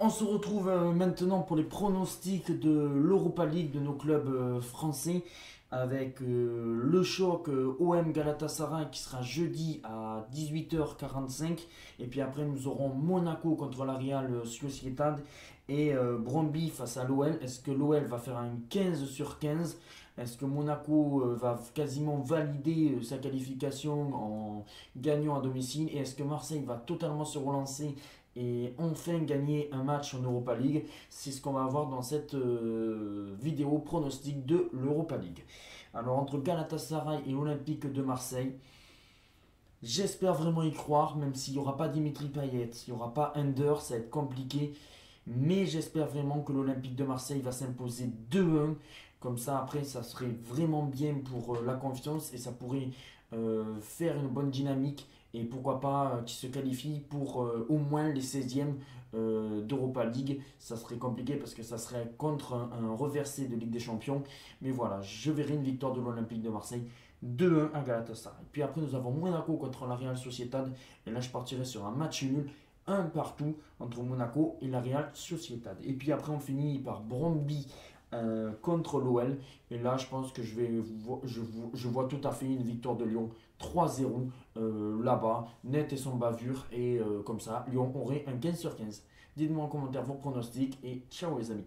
On se retrouve euh, maintenant pour les pronostics de l'Europa League de nos clubs euh, français avec euh, le choc OM Galatasaray qui sera jeudi à 18h45 et puis après nous aurons Monaco contre la Real Sociedad et Bromby face à l'OL. Est-ce que l'OL va faire un 15 sur 15 est-ce que Monaco va quasiment valider sa qualification en gagnant à domicile? Et est-ce que Marseille va totalement se relancer et enfin gagner un match en Europa League. C'est ce qu'on va voir dans cette euh, vidéo pronostic de l'Europa League. Alors entre Galatasaray et Olympique de Marseille, j'espère vraiment y croire, même s'il n'y aura pas Dimitri Payet, il n'y aura pas Ender, ça va être compliqué. Mais j'espère vraiment que l'Olympique de Marseille va s'imposer 2-1. Comme ça, après, ça serait vraiment bien pour euh, la confiance et ça pourrait euh, faire une bonne dynamique et pourquoi pas euh, qui se qualifie pour euh, au moins les 16e euh, d'Europa League. Ça serait compliqué parce que ça serait contre un, reversé de Ligue des Champions. Mais voilà, je verrai une victoire de l'Olympique de Marseille 2-1 à Galatasaray. Puis après, nous avons Monaco contre la Real Sociedad. Et là, je partirai sur un match nul. Un partout entre Monaco et la Real Sociedad. Et puis après, on finit par Bromby euh, contre l'OL. Et là, je pense que je, vais, je, je, vois tout à fait une victoire de Lyon 3-0 euh, là-bas, net et sans bavure. Et euh, comme ça, Lyon aurait un 15 sur 15. Dites-moi en commentaire vos pronostics et ciao les amis.